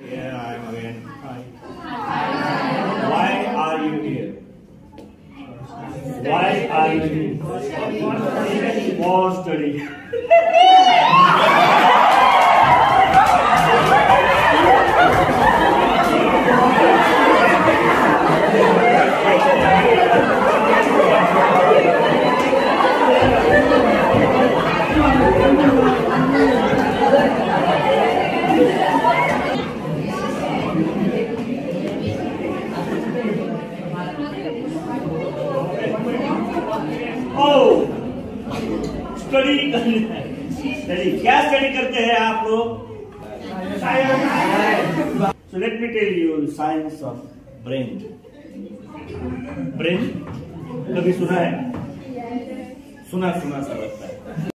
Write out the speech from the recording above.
Here I am again. Hi. Why are you here? Why are you here? Study. Oh, study study क्या study करते हैं आप लोग? So let me tell you science of brain brain कभी सुना है? सुना सुना, सा लगता है।